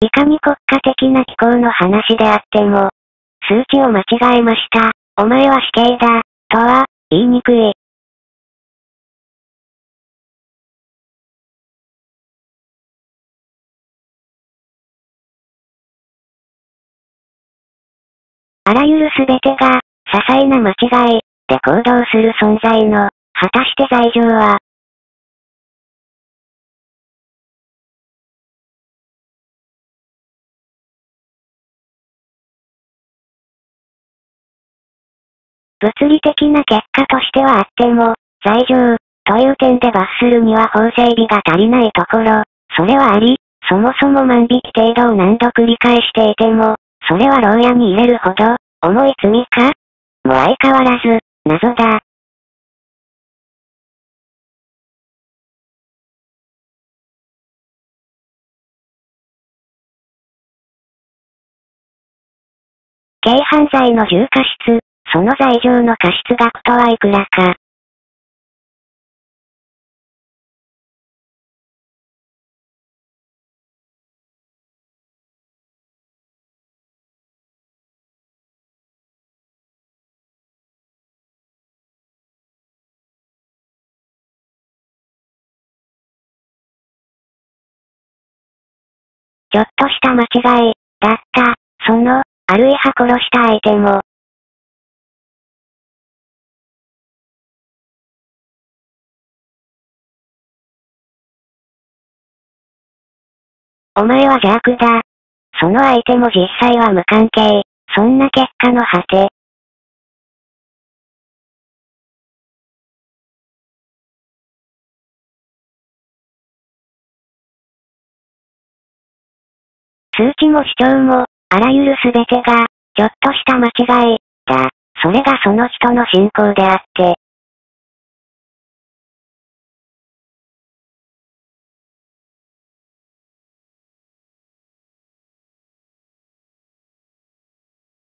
いかに国家的な機構の話であっても、数値を間違えました、お前は死刑だ、とは、言いにくい。あらゆるすべてが、些細な間違い、で行動する存在の、果たして罪状は、物理的な結果としてはあっても、罪状、という点で罰するには法整備が足りないところ、それはあり、そもそも万引き程度を何度繰り返していても、それは牢屋に入れるほど、重い罪か？もう相変わらず、謎だ。軽犯罪の重過失、その罪状の過失額とはいくらか。ちょっとした間違い、だった、その、あるいは殺した相手も、お前は邪悪だ。その相手も実際は無関係。そんな結果の果て。数値も主張も、あらゆるすべてが、ちょっとした間違い、だ。それがその人の信仰であって。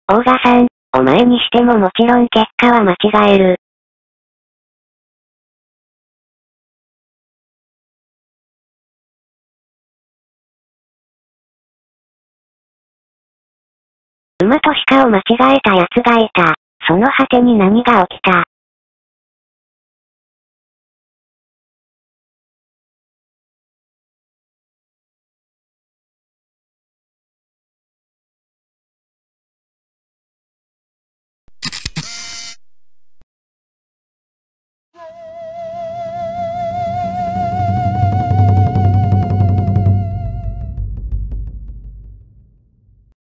大賀さん、お前にしてももちろん結果は間違える。馬と鹿を間違えた奴がいた。その果てに何が起きた？